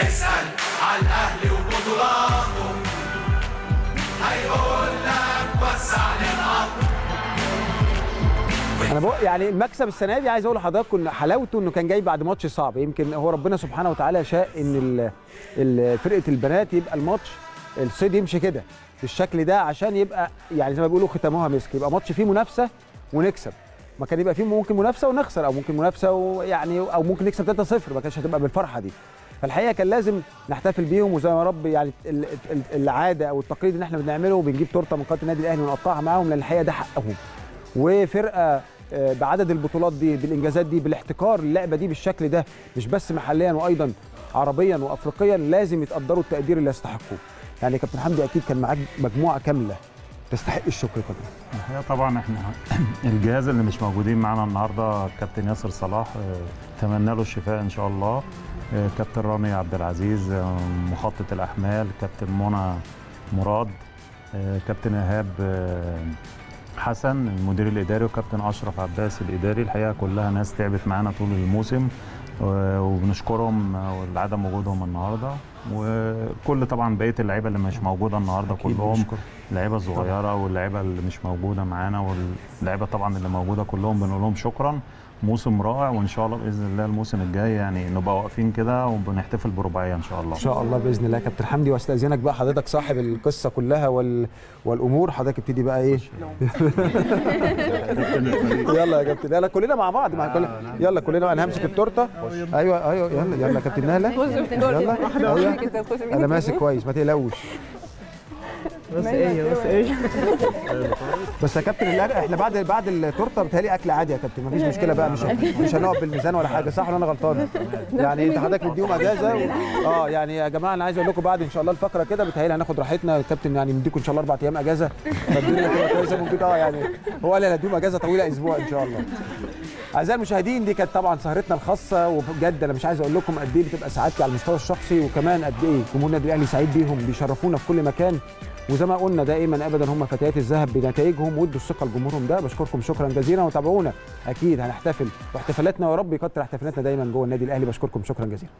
اسأل على الأهلي وبطولاته هيقول لك وسع للقطر أنا بقول يعني المكسب السنة دي عايز أقول لحضراتكم إن حلاوته إنه كان جاي بعد ماتش صعب. يمكن هو ربنا سبحانه وتعالى شاء إن فرقة البنات يبقى الماتش الصيد يمشي كده بالشكل ده عشان يبقى يعني زي ما بيقولوا ختامها مسك. يبقى ماتش فيه منافسة ونكسب. ما كان يبقى فيه ممكن منافسة ونخسر أو ممكن منافسة ويعني أو ممكن نكسب 3-0 ما كانش هتبقى بالفرحة دي. فالحقيقة كان لازم نحتفل بيهم وزي ما رب يعني ال- ال- العادة أو التقليد اللي إحنا بنعمله وبنجيب تورتة من قناة النادي الأهلي ونقطعها معاهم لأن الحقيقة ده حقهم. وفرقة آه، بعدد البطولات دي بالإنجازات دي بالاحتكار اللعبة دي بالشكل ده مش بس محليا وأيضا عربيا وافريقيا لازم يتقدروا التقدير اللي يستحقوه. يعني كابتن حمدي أكيد كان معاك مجموعة كاملة تستحق الشكر كده الحقيقة طبعا إحنا الجهاز اللي مش موجودين معانا النهارده كابتن ياسر صلاح آه، اتمنى له الشفاء إن شاء الله. آه، كابتن رامي عبد العزيز مخطط الأحمال كابتن منى مراد كابتن إيهاب حسن المدير الإداري وكابتن أشرف عباس الإداري الحقيقة كلها ناس تعبت معانا طول الموسم وبنشكرهم لعدم وجودهم النهارده وكل طبعا بقية اللعيبة اللي مش موجودة النهارده كلهم. اللعيبة الصغيرة واللعيبة اللي مش موجودة معانا واللعيبة طبعا اللي موجودة كلهم بنقول لهم شكرا. موسم رائع وإن شاء الله بإذن الله الموسم الجاي يعني نبقى واقفين كده وبنحتفل برباعية إن شاء الله. إن شاء الله بإذن الله. يا كابتن حمدي وأستأذنك بقى حضرتك صاحب القصة كلها وال... والأمور. حضرتك ابتدي بقى إيه؟ يلا يا كابتن. يلا كلنا مع بعض. مع كل... يلا كلنا أنا همسك التورتة. أيوه أيوه يلا يلا يا كابتن نهله يلا. أيوة. أنا ماسك كويس ما تقلقوش. بس إيه بس إيه. بس يا كابتن إحنا بعد بعد التورته بتهيألي أكل عادي يا كابتن مفيش مشكلة بقى مش مش هنقف بالميزان ولا حاجة صح ولا أنا غلطان؟ يعني أنت حضرتك مديهم أجازة و... آه يعني يا جماعة أنا عايز أقول لكم بعد إن شاء الله الفقرة كده بتهيألي هناخد راحتنا الكابتن يعني مديكم إن شاء الله أربع أيام أجازة فالدنيا تبقى كويسة ممكن آه يعني هو قال لي هديهم أجازة طويلة أسبوع إن شاء الله. أعزائي المشاهدين دي كانت طبعا سهرتنا الخاصة وبجد أنا مش عايز أقول لكم قد إيه بتبقى سعادتي على المستوى الشخصي وكمان قد إيه جمهور النادي الأهلي سعيد بيهم بيشرفونا في كل مكان. وزي ما قلنا دائما ابدا هم فتيات الذهب بنتائجهم وادوا الثقة لجمهورهم. ده بشكركم شكرا جزيلا. وتابعونا أكيد هنحتفل. واحتفالاتنا يا رب يكتر احتفالاتنا دايما جوه النادي الأهلي. بشكركم شكرا جزيلا.